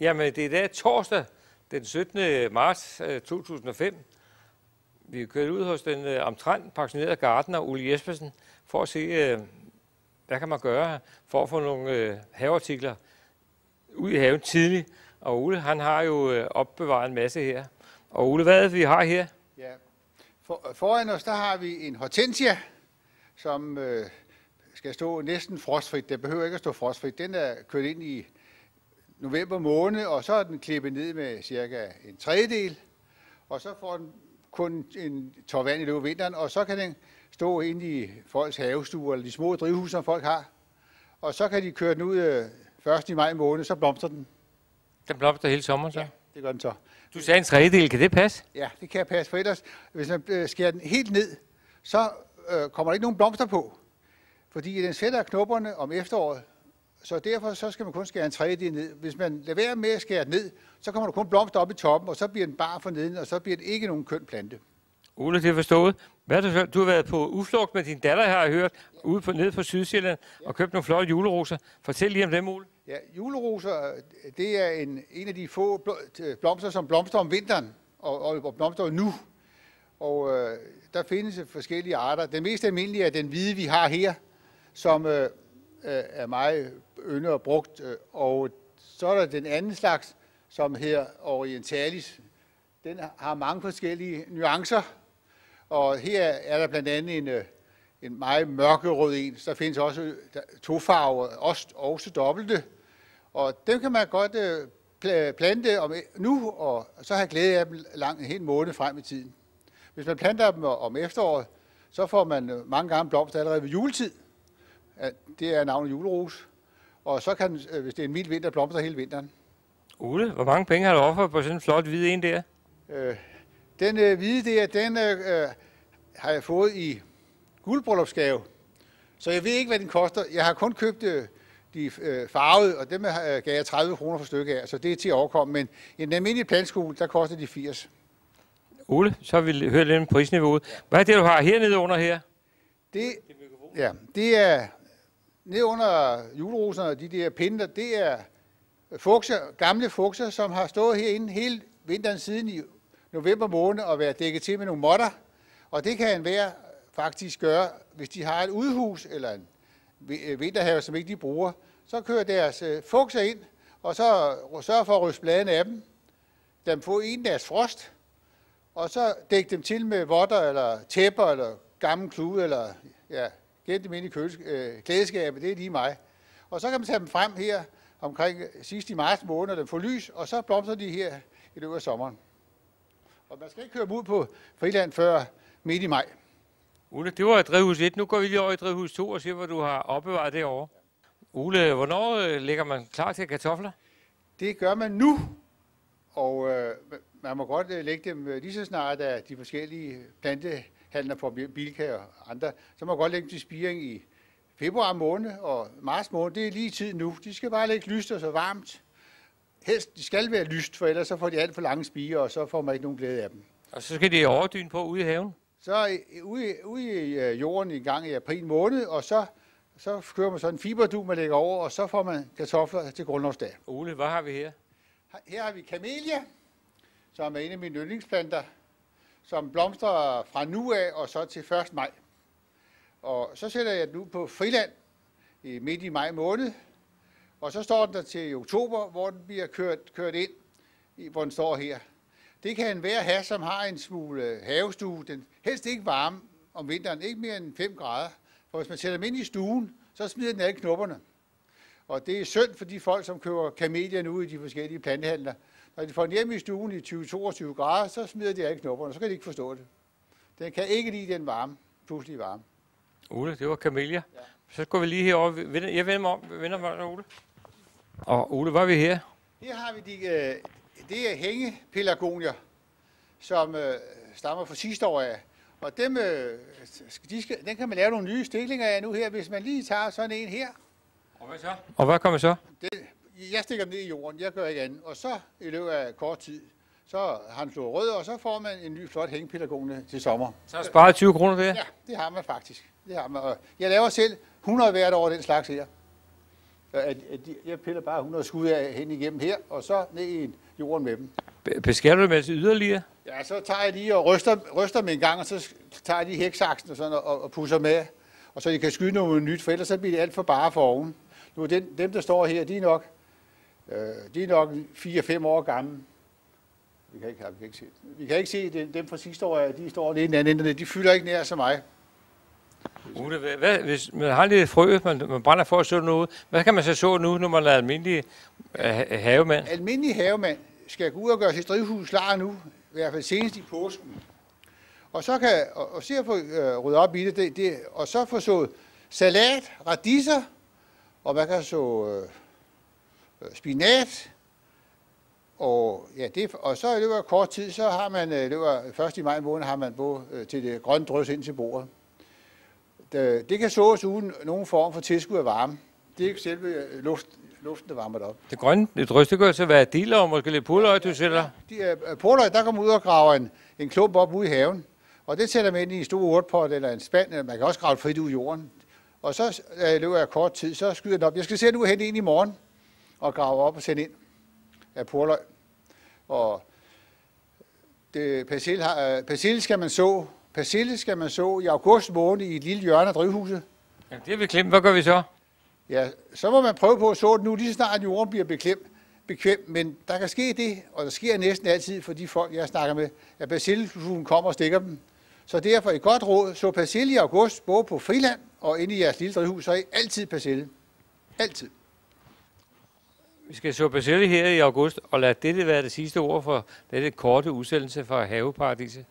Jamen, det er i dag torsdag, den 17. marts øh, 2005. Vi er kørt ud hos den øh, omtrent pensionerede gardener, Ole Jespersen, for at se, øh, hvad kan man gøre for at få nogle øh, haveartikler ud i haven tidligt. Og Ole, han har jo øh, opbevaret en masse her. Og Ole, hvad er det, vi har her? Ja. For, foran os, der har vi en hortensia, som øh, skal stå næsten frostfrit. Den behøver ikke at stå frostfrit. Den er kørt ind i november måned, og så er den klippet ned med cirka en tredjedel. Og så får den kun en tår vand i løbet af vinteren, og så kan den stå inde i folks havestuer, eller de små drivhuse, som folk har. Og så kan de køre den ud øh, først i maj måned, så blomstrer den. Den blomster hele sommeren, så. Ja, det gør den så. Du sagde en tredjedel, kan det passe? Ja, det kan passe, for ellers, hvis man øh, skærer den helt ned, så øh, kommer der ikke nogen blomster på. Fordi den sætter knopperne om efteråret, så derfor så skal man kun skære en tredjedel ned. Hvis man lader være med at skære ned, så kommer der kun blomster op i toppen, og så bliver den bare for neden, og så bliver det ikke nogen køn plante. Ole, det er forstået. Hvad har du, du har været på udflugt med din datter, har jeg hørt, ude på, nede på Sydsjælland, og købt nogle flotte juleroser. Fortæl lige om dem, Ole. Ja, juleroser, det er en, en af de få øh, blomster, som blomstrer om vinteren, og, og, og blomstrer nu. Og øh, der findes forskellige arter. Den mest almindelige er den hvide, vi har her, som øh, Øh, er meget yndet og brugt. Øh, og så er der den anden slags, som her orientalis. Den har mange forskellige nuancer. Og her er der blandt andet en, øh, en meget mørkerød en. Så der findes også to farver, også, også dobbelte. Og dem kan man godt plante om, e-, nu, og så have glæde af dem lang, en hel måned frem i tiden. Hvis man planter dem om efteråret, så får man mange gange blomster allerede ved juletid. Det er navnet julerose. Og så kan, øh, hvis det er en mild vinter, blomstre hele vinteren. Ole, hvor mange penge har du offeret på sådan en flot hvid en der? Øh, den øh, hvide der, den øh, øh, har jeg fået i guldbryllupsgave. Så jeg ved ikke, hvad den koster. Jeg har kun købt øh, de øh, farvede, og dem øh, gav jeg 30 kroner for stykket af, så det er til at overkomme. Men en almindelig plantskole, der koster de 80. Ole, så har vi hørt lidt om prisniveauet. Hvad er det, du har hernede under her? Det, ja, det er ned under juleroserne, de der pinder, det er fukser, gamle fukser, som har stået herinde hele vinteren siden i november måned og været dækket til med nogle modder. Og det kan enhver faktisk gøre, hvis de har et udhus eller en øh, vinterhave, som ikke de bruger. Så kører deres øh, fukser ind, og så sørger for at ryste bladene af dem. Dem får en deres frost, og så dæk dem til med votter eller tæpper eller gammel klude eller ja, gem dem ind i køles, øh, klædeskabet, det er lige mig. Og så kan man tage dem frem her omkring sidst i marts måned, den får lys, og så blomstrer de her i løbet af sommeren. Og man skal ikke køre dem ud på friland før midt i maj. Ole, det var drivhus 1. Nu går vi lige over i drivhus 2 og ser, hvad du har opbevaret derovre. Ole, hvornår øh, lægger man klar til kartofler? Det gør man nu, og øh, man må godt øh, lægge dem øh, lige så snart, at de forskellige plantehandler på Bilka og andre, så må godt lægge til spiring i februar måned og marts måned. Det er lige tid nu. De skal bare lægge lyst og så varmt. Helst, de skal være lyst, for ellers så får de alt for lange spiger, og så får man ikke nogen glæde af dem. Og så skal det overdyn på ude i haven. Så ude, i- ude i øh, jorden en gang i april måned, og så, så kører man sådan en fiberdu, man lægger over, og så får man kartofler til grundlovsdag. Ole, hvad har vi her? Her har vi camellia, som er en af mine yndlingsplanter, som blomstrer fra nu af og så til 1. maj. Og så sætter jeg den ud på friland i midt i maj måned, og så står den der til oktober, hvor den bliver kørt, kørt ind, i, hvor den står her. Det kan enhver have, som har en smule havestue. Den helst ikke varme om vinteren, ikke mere end 5 grader. For hvis man sætter dem ind i stuen, så smider den alle knopperne. Og det er synd for de folk, som køber kamelier ud i de forskellige plantehandler. Når de får den hjem i stuen i 20-22 grader, så smider de alle knopperne, så kan de ikke forstå det. Den kan ikke lide den varme, pludselig varme. Ole, det var Camellia. Ja. Så går vi lige herover. Jeg vender mig om. Vender mig om, Ole. Og Ole, hvad er vi her? Her har vi de, øh, det er hængepelargonier, som øh, stammer fra sidste år af. Og dem, øh, de skal, den kan man lave nogle nye stiklinger af nu her, hvis man lige tager sådan en her. Og hvad så? Og hvad kommer så? Det, jeg stikker dem ned i jorden, jeg gør ikke andet. Og så i løbet af kort tid, så har han slået rød, og så får man en ny flot hængepædagogne til sommer. Så har sparet 20 kroner der. Ja, det har man faktisk. Det har man. Jeg laver selv 100 hvert år den slags her. At, jeg piller bare 100 skud af hen igennem her, og så ned i jorden med dem. Be- Beskærer du dem altså yderligere? Ja, så tager jeg lige og ryster, ryster dem en gang, og så tager jeg lige heksaksen og, sådan, og, og pusser med, og så de kan skyde noget nyt, for ellers så bliver det alt for bare for oven. Nu, den, dem, der står her, de er nok, øh, de er nok 4-5 år gamle. Vi kan ikke, vi kan ikke se, vi kan ikke se dem, dem fra sidste år, de står lige i den anden ende, de fylder ikke nær så mig. Ole, hvad, hvad, hvis man har lidt frø, man, man brænder for at så noget, hvad kan man så så nu, når man er almindelig øh, havemand? Almindelig havemand skal gå ud og gøre sit drivhus klar nu, i hvert fald senest i påsken. Og så kan, og, og se at få øh, ryddet op i det, det, det, og så få sået salat, radiser, og man kan så øh, spinat, og, ja, det, og så i løbet af kort tid, så har man, øh, løbet først i maj måned, har man på øh, til det grønne drøs ind til bordet. Det, det kan sås uden nogen form for tilskud af varme. Det er ikke selve øh, luft, luften, der varmer det op. Det grønne det drøs, det kan altså være dealer og måske lidt pullerøg, du sætter. De, Poløj, der kommer ud og graver en, en klump op ude i haven, og det sætter man ind i en stor urtpot eller en spand, eller man kan også grave frit ud i jorden. Og så uh, løber jeg kort tid, så skyder den op. Jeg skal sætte ud hen ind i morgen og grave op og sende ind af porløg. Og det, persille, har, uh, persille skal man så. Persille skal man så i august måned i et lille hjørne af drivhuset. Ja, det har vi glemt. Hvad gør vi så? Ja, så må man prøve på at så det nu, lige så snart jorden bliver beklemt, bekvem. Men der kan ske det, og der sker næsten altid for de folk, jeg snakker med, at persillefluen kommer og stikker dem. Så derfor et godt råd, så persille i august, både på friland og inde i jeres lille drivhus, så er I altid persille. Altid. Vi skal så besøge her i august, og lad dette være det sidste ord for dette korte udsendelse fra Haveparadiset.